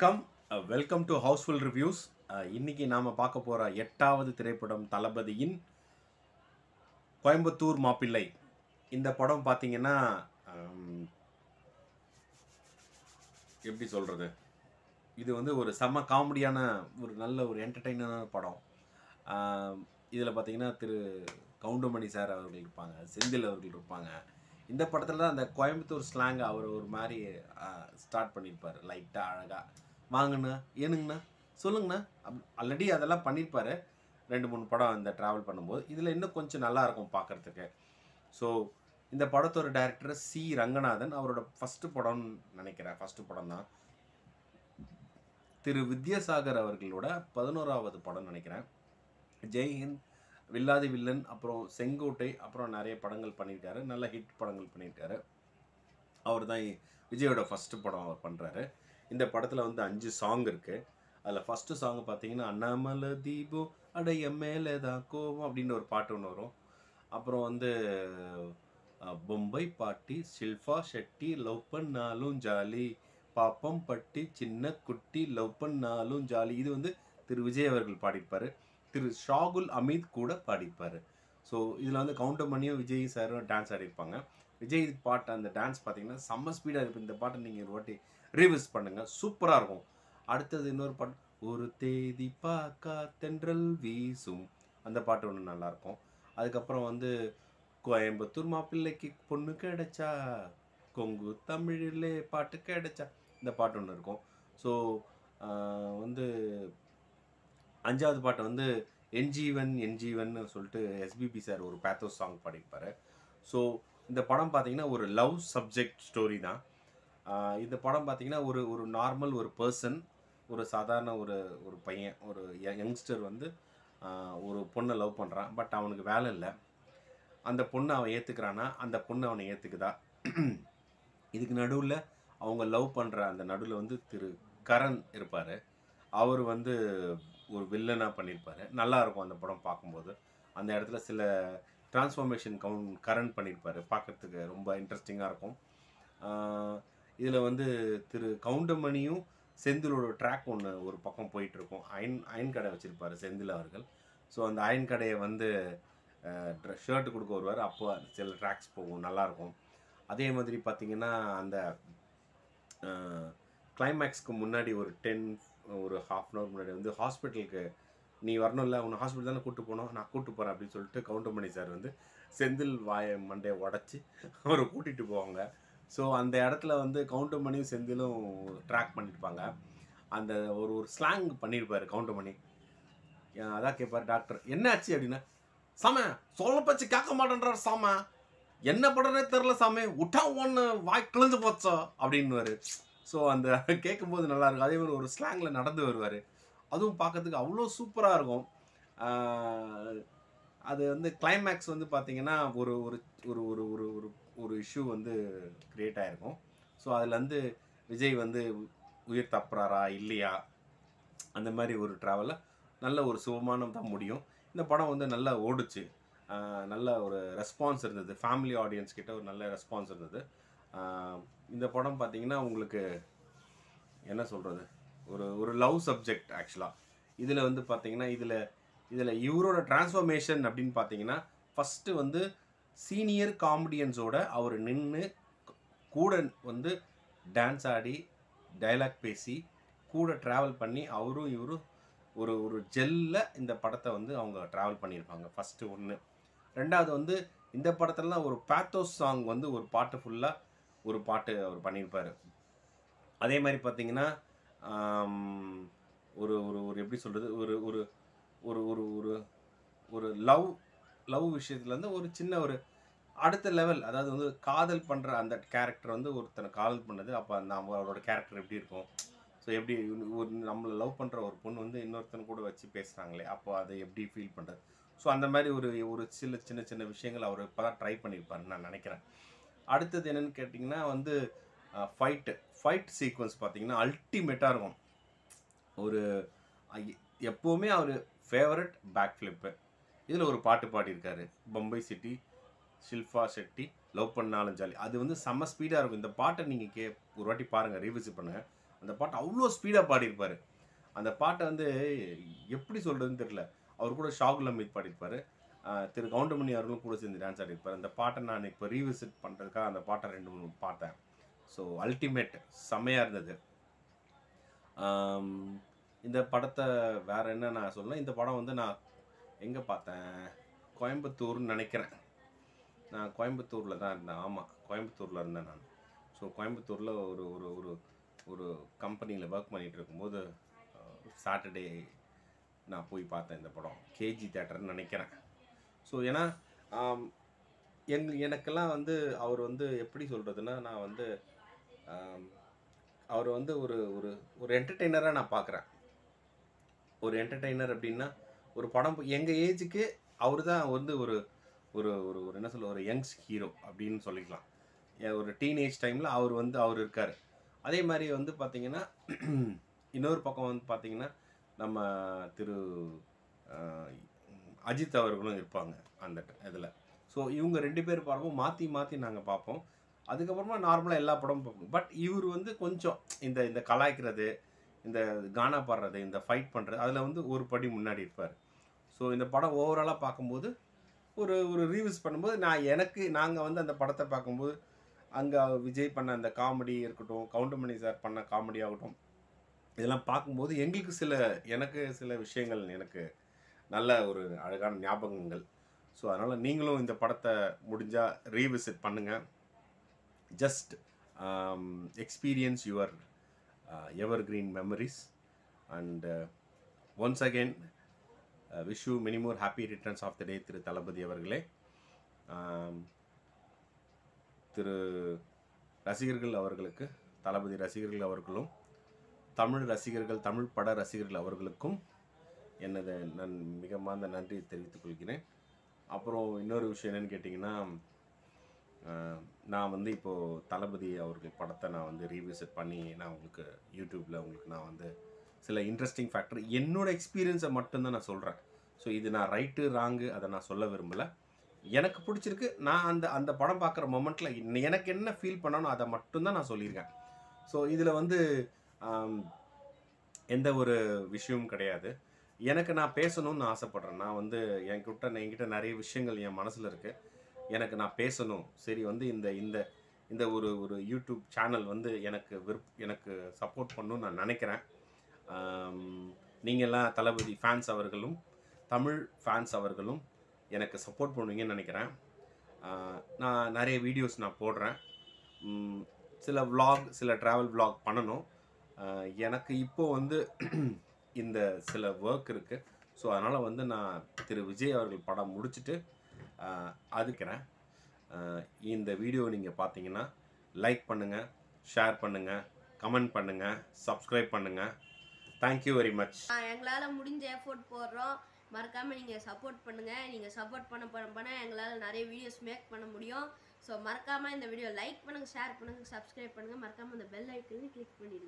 வணக்கம். Welcome to Housefull reviews இன்னைக்கு நாம் பார்க்க போகிற எட்டாவது திரைப்படம் தளபதியின் கோயம்புத்தூர் மாப்பிள்ளை. இந்த படம் பார்த்தீங்கன்னா எப்படி சொல்கிறது இது வந்து ஒரு செம்ம காமெடியான ஒரு நல்ல ஒரு என்டர்டெய்னரான படம். இதில் பார்த்தீங்கன்னா திரு கவுண்டமணி சார் அவர்கள் இருப்பாங்க செந்தில் அவர்கள் இருப்பாங்க. இந்த படத்தில் தான் அந்த கோயம்புத்தூர் ஸ்லாங் அவர் ஒரு மாதிரி ஸ்டார்ட் பண்ணியிருப்பார் லைட்டாக அழகாக வாங்கண்ணா ஏனுங்கண்ணா? சொல்லுங்கண்ணா. அப் ஆல்ரெடி அதெல்லாம் பண்ணியிருப்பார் ரெண்டு மூணு படம் இந்த ட்ராவல் பண்ணும்போது. இதில் இன்னும் கொஞ்சம் நல்லாயிருக்கும் பார்க்குறதுக்கு ஸோ இந்த படத்தோட டேரக்டர் சி ரங்கநாதன் அவரோட ஃபஸ்ட்டு படம்னு நினைக்கிறேன். ஃபஸ்ட்டு படம் தான். திரு. வித்யாசாகர் அவர்களோட பதினோராவது படம் நினைக்கிறேன். ஜெய்ஹிந்த் வில்லாதி வில்லன் அப்புறம் செங்கோட்டை அப்புறம் நிறைய படங்கள் பண்ணியிருக்காரு நல்ல ஹிட் படங்கள் பண்ணியிருக்காரு அவர் தான் விஜயோட ஃபஸ்ட்டு படம் அவர் பண்ணுறாரு இந்த படத்தில் வந்து அஞ்சு சாங் இருக்குது அதில் ஃபஸ்ட்டு சாங் பார்த்தீங்கன்னா அண்ணாமலை தீபம் அடைய மேலே தான் கோபம் அப்படின்னு ஒரு பாட்டு ஒன்று வரும். அப்புறம் வந்து பொம்பை பாட்டி ஷில்ஃபா ஷெட்டி லவ் பண்ணாலும் ஜாலி. பாப்பம் பட்டி சின்ன குட்டி லவ் பண்ணாலும் ஜாலி. இது வந்து திரு விஜய் அவர்கள் பாடியிருப்பார். திரு ஷாகுல் அமீத் கூட பாடியிருப்பார். ஸோ இதில் வந்து கவுண்டமணியும் விஜய் சாரும் டான்ஸ் ஆடிருப்பாங்க விஜய் பாட்டு அந்த டான்ஸ் பார்த்தீங்கன்னா செம்ம ஸ்பீடாக இருக்கும் இந்த பாட்டை நீங்கள் ஒரு வாட்டி ரீவிஸ் பண்ணுங்கள் சூப்பராக இருக்கும். அடுத்தது இன்னொரு பாட்டு. ஒரு தேதி பாக்கா தென்றல் வீசும். அந்த பாட்டு ஒன்று நல்லாயிருக்கும் அதுக்கப்புறம் வந்து கோயம்புத்தூர் மாப்பிள்ளைக்கு பொண்ணு கிடைச்சா கொங்கு தமிழிலே பாட்டு கிடைச்சா இந்த பாட்டு ஒன்று இருக்கும். ஸோ வந்து அஞ்சாவது பாட்டு வந்து என்ஜீவன் என்ஜீவன் சொல்லிட்டு எஸ்பிபி சார் ஒரு பேத்தோஸ் சாங் பாடியிருப்பாரு. ஸோ இந்த படம் பார்த்தீங்கன்னா ஒரு லவ் சப்ஜெக்ட் ஸ்டோரி தான். இந்த படம் பார்த்தீங்கன்னா ஒரு ஒரு நார்மல் ஒரு பர்சன் ஒரு சாதாரண ஒரு ஒரு பையன் ஒரு யங்ஸ்டர் வந்து ஒரு பொண்ணை லவ் பண்ணுறான் பட் அவனுக்கு வேலை இல்லை. அந்த பொண்ணை அவன் ஏற்றுக்கிறானா அந்த பொண்ணு அவனை ஏற்றுக்குதா இதுக்கு நடுவில் அவங்க லவ் பண்ணுற அந்த நடுவில் வந்து திரு கரண் இருப்பார். அவர் வந்து ஒரு வில்லனாக பண்ணியிருப்பார் நல்லா இருக்கும் அந்த படம் பார்க்கும்போது அந்த இடத்துல சில டிரான்ஸ்ஃபார்மேஷன் கவுன் கரண் பண்ணியிருப்பாரு பார்க்குறதுக்கு ரொம்ப இன்ட்ரெஸ்டிங்காக இருக்கும். இதில் வந்து திரு கவுண்டமணியும் செந்திலோட ட்ராக் ஒன்று ஒரு பக்கம் போயிட்டுருக்கும். அயன் அயன் கடை வச்சுருப்பாரு செந்தில் அவர்கள். ஸோ அந்த அயன் கடையை வந்து ஷர்ட் கொடுக்க வருவார். அப்போ சில ட்ராக்ஸ் போகும் நல்லாயிருக்கும். அதே மாதிரி பார்த்திங்கன்னா அந்த கிளைமேக்ஸ்க்கு முன்னாடி ஒரு டென் ஒரு ஹாஃப் அன் ஹவர் முன்னாடி வந்து ஹாஸ்பிட்டலுக்கு நீ வரணும்ல உன்னை ஹாஸ்பிட்டல் தானே கூட்டு போனோம் நான் கூட்டு போகிறேன் அப்படின்னு சொல்லிட்டு கவுண்டமணி சார் வந்து செந்தில் வாயை மண்டையை உடச்சி அவரை கூட்டிகிட்டு போவாங்க. ஸோ அந்த இடத்துல வந்து கவுண்டமணியும் செந்திலும் ட்ராக் பண்ணியிருப்பாங்க அந்த ஒரு ஒரு ஸ்லாங் பண்ணியிருப்பார் கவுண்டமணி அதான் கேட்பார் டாக்டர் என்ன ஆச்சு அப்படின்னா. சாம சொல்ல பச்சு கேட்க மாட்டேன்றார் சாம. என்ன பண்ணுறனே தெரில சாமி. விட்டா ஒன்று வாய் கிழிஞ்சு போச்சோ? அப்படின்னுவாரு. ஸோ அந்த கேட்கும்போது நல்லாயிருக்கும். அதே மாதிரி ஒரு ஸ்லாங்கில் நடந்து வருவார். அதுவும் பார்க்கறதுக்கு அவ்வளோ சூப்பராக இருக்கும். அது வந்து கிளைமேக்ஸ் வந்து பார்த்தீங்கன்னா ஒரு ஒரு ஒரு ஒரு ஒரு ஒரு இஷ்யூ வந்து க்ரியேட் ஆகிருக்கும் ஸோ அதுலேருந்து விஜய் வந்து உயிர் தப்புறாரா இல்லையா? அந்த மாதிரி ஒரு ட்ராவலில் நல்ல ஒரு சுகமானம் தான் முடியும். இந்த படம் வந்து நல்லா ஓடுச்சு. நல்ல ஒரு ரெஸ்பான்ஸ் இருந்தது. ஃபேமிலி ஆடியன்ஸ் கிட்ட ஒரு நல்ல ரெஸ்பான்ஸ் இருந்தது. இந்த படம் பார்த்திங்கன்னா உங்களுக்கு என்ன சொல்கிறது ஒரு ஒரு லவ் சப்ஜெக்ட் ஆக்சுவலாக இதில் வந்து பார்த்தீங்கன்னா இதில் இதில் இவரோட டிரான்ஸ்ஃபர்மேஷன் அப்படின்னு பார்த்தீங்கன்னா ஃபஸ்ட்டு வந்து சீனியர் காமெடியன்ஸோட அவர் நின்று கூட வந்து டான்ஸ் ஆடி டைலாக் பேசி கூட ட்ராவல் பண்ணி அவரும் இவரும் ஒரு ஒரு ஜெல்ல இந்த படத்தை வந்து அவங்க ட்ராவல் பண்ணியிருப்பாங்க. ஃபஸ்ட்டு ஒன்று ரெண்டாவது வந்து இந்த படத்துலலாம் ஒரு பேத்தோஸ் சாங் வந்து ஒரு பாட்டு ஃபுல்லாக ஒரு பாட்டு அவர் பண்ணியிருப்பார். அதே மாதிரி பார்த்தீங்கன்னா ஒரு ஒரு ஒரு எப்படி சொல்கிறது ஒரு ஒரு ஒரு ஒரு ஒரு ஒரு லவ் லவ் விஷயத்துலேருந்து ஒரு சின்ன ஒரு அடுத்த லெவல் அதாவது வந்து காதல் பண்ணுற அந்த கேரக்டர் வந்து ஒருத்தனை காதல் பண்ணது அப்போ அந்த அவரோட கேரக்டர் எப்படி இருக்கும்? ஸோ எப்படி ஒரு நம்மளை லவ் பண்ணுற ஒரு பொண்ணு வந்து இன்னொருத்தன் கூட வச்சு பேசுகிறாங்களே அப்போ அதை எப்படி ஃபீல் பண்ணுறது ஸோ அந்த மாதிரி ஒரு ஒரு சில சின்ன சின்ன விஷயங்கள் அவர் இப்போ தான் ட்ரை பண்ணியிருப்பாருன்னு நான் நினைக்கிறேன். அடுத்தது என்னன்னு கேட்டிங்கன்னா வந்து ஃபைட்டு ஃபைட் சீக்வன்ஸ் பார்த்தீங்கன்னா அல்டிமேட்டாக இருக்கும். ஒரு எப்போவுமே அவர் ஃபேவரட் பேக் ஃப்ளிப்பு இதில் ஒரு பாட்டு பாடியிருக்காரு. பம்பை சிட்டி ஷில்ஃபா ஷெட்டி லவ் பண்ணாலும் ஜாலி. அது வந்து செம்ம ஸ்பீடாக இருக்கும். இந்த பாட்டை நீங்கள் கே ஒரு வாட்டி பாருங்கள் ரீவிசிட் பண்ணுங்கள் அந்த பாட்டு அவ்வளோ ஸ்பீடாக பாடியிருப்பார். அந்த பாட்டை வந்து எப்படி சொல்கிறதுன்னு தெரியல. அவர் கூட ஷாகுல் அமீத் பாடியிருப்பார். திரு கவுண்டமணி அவர்களும் கூட சேர்ந்து டான்ஸ் ஆடிருப்பார் அந்த பாட்டை நான் இப்போ ரீவிசிட் பண்ணுறதுக்காக அந்த பாட்டை ரெண்டு மூணு பார்த்தேன். ஸோ அல்டிமேட் செம்மையாக இருந்தது. இந்த படத்தை வேறு என்ன நான் சொல்லலாம். இந்த படம் வந்து நான் எங்கே பார்த்தேன்? கோயம்புத்தூர்னு நினைக்கிறேன். நான் கோயம்புத்தூரில் தான் இருந்தேன். ஆமாம் கோயம்புத்தூரில் இருந்தேன் நான். ஸோ கோயம்புத்தூரில் ஒரு ஒரு ஒரு ஒரு கம்பெனியில் ஒர்க் பண்ணிகிட்டு இருக்கும்போது சாட்டர்டே நான் போய் பார்த்தேன் இந்த படம். கேஜி தேட்டர்னு நினைக்கிறேன். ஸோ ஏன்னா எங் எனக்கெல்லாம் வந்து அவர் வந்து எப்படி சொல்கிறதுனா நான் வந்து அவர் வந்து ஒரு ஒரு ஒரு என்டர்டெய்னராக நான் பார்க்குறேன். ஒரு என்டர்டெய்னர் அப்படின்னா ஒரு படம் எங்கள் ஏஜுக்கு அவர் தான் வந்து ஒரு ஒரு ஒரு ஒரு என்ன சொல்ல ஒரு யங்ஸ் ஹீரோ அப்படின்னு சொல்லிக்கலாம். ஒரு டீனேஜ் டைமில் அவர் வந்து அவர் இருக்கார். அதே மாதிரி வந்து பார்த்தீங்கன்னா இன்னொரு பக்கம் வந்து பார்த்தீங்கன்னா நம்ம திரு அஜித் அவர்களும் இருப்பாங்க அந்த இதில். ஸோ இவங்க ரெண்டு பேர் பார்ப்போம் மாற்றி மாற்றி நாங்கள் பார்ப்போம் அதுக்கப்புறமா நார்மலாக எல்லா படமும் பார்ப்போம் பட் இவர் வந்து கொஞ்சம் இந்த இந்த கலாய்க்கிறது இந்த கானா பாடுறது இந்த ஃபைட் பண்ணுறது அதில் வந்து ஒரு படி முன்னாடி இருப்பார். ஸோ இந்த படம் ஓவராலாக பார்க்கும்போது ஒரு ஒரு ரீவியூஸ் பண்ணும்போது நான் எனக்கு நாங்கள் வந்து அந்த படத்தை பார்க்கும்போது அங்கே விஜய் பண்ண அந்த காமெடி இருக்கட்டும் கவுண்டமணி சார் பண்ண காமெடி ஆகட்டும் இதெல்லாம் பார்க்கும்போது எங்களுக்கு சில எனக்கு சில விஷயங்கள் எனக்கு நல்ல ஒரு அழகான ஞாபகங்கள். ஸோ அதனால் நீங்களும் இந்த படத்தை முடிஞ்சால் ரீவிசிட் பண்ணுங்கள் just experience your evergreen memories and once again wish you many more happy returns of the day திரு தளபதி அவர்களே. Um, திரு ரசிகர்கள் அவர்களுக்கு தளபதி ரசிகர்கள் அவர்களும் தமிழ் ரசிகர்கள் தமிழ் பட ரசிகர்கள் அவர்களுக்கும் எனது நான் மிக மாந்த நன்றி தெரிவித்துக் கொள்கிறேன். அப்புறம் இன்னொரு விஷயம் என்னென்னு கேட்டிங்கன்னா um, நான் வந்து இப்போது தளபதி அவர்கள் படத்தை நான் வந்து ரீவிசிட் பண்ணி நான் உங்களுக்கு யூடியூப்பில் உங்களுக்கு நான் வந்து சில இன்ட்ரெஸ்டிங் ஃபேக்டர் என்னோட எக்ஸ்பீரியன்ஸை மட்டும்தான் நான் சொல்கிறேன் ஸோ இது நான் ரைட்டு ராங்கு அதை நான் சொல்ல விரும்பலை. எனக்கு பிடிச்சிருக்கு. நான் அந்த அந்த படம் பார்க்குற மொமெண்ட்டில் எனக்கு என்ன ஃபீல் பண்ணணும் அதை மட்டும்தான் நான் சொல்லியிருக்கேன். ஸோ இதில் வந்து எந்த ஒரு விஷயமும் கிடையாது. எனக்கு நான் பேசணும்னு ஆசைப்பட்றேன். நான் வந்து என்கிட்ட என்கிட்ட நிறைய விஷயங்கள் என் மனசில் இருக்குது எனக்கு நான் பேசணும். சரி வந்து இந்த இந்த இந்த ஒரு ஒரு யூடியூப் சேனல் வந்து எனக்கு விருப் எனக்கு சப்போர்ட் பண்ணணும்னு நான் நினைக்கிறேன். நீங்கள்லாம் தளபதி ஃபேன்ஸ் அவர்களும் தமிழ் ஃபேன்ஸ் அவர்களும் எனக்கு சப்போர்ட் பண்ணுவீங்கன்னு நினைக்கிறேன். நான் நிறைய வீடியோஸ் நான் போடுறேன். சில வ்ளாக் சில ட்ராவல் vlog பண்ணணும். எனக்கு இப்போது வந்து இந்த சில ஒர்க் இருக்குது ஸோ அதனால் வந்து நான் திரு விஜய் அவர்கள் படம் முடிச்சுட்டு அதுக்கிறேன். இந்த வீடியோ நீங்கள் பார்த்தீங்கன்னா லைக் பண்ணுங்கள் ஷேர் பண்ணுங்கள் கமெண்ட் பண்ணுங்கள் சப்ஸ்கிரைப் பண்ணுங்கள் தேங்க்யூ வெரி மச் எங்களால் முடிஞ்ச எஃபோர்ட் போடுறோம். மறக்காம நீங்கள் சப்போர்ட் பண்ணுங்க. நீங்கள் சப்போர்ட் பண்ண பண்ண பண்ண எங்களால் நிறைய வீடியோஸ் மேக் பண்ண முடியும். ஸோ மறக்காம இந்த வீடியோ லைக் பண்ணுங்கள் ஷேர் பண்ணுங்கள் சப்ஸ்கிரைப் பண்ணுங்க. மறக்காம இந்த பெல் ஐக்கனையும் கிளிக் பண்ணிடுங்க.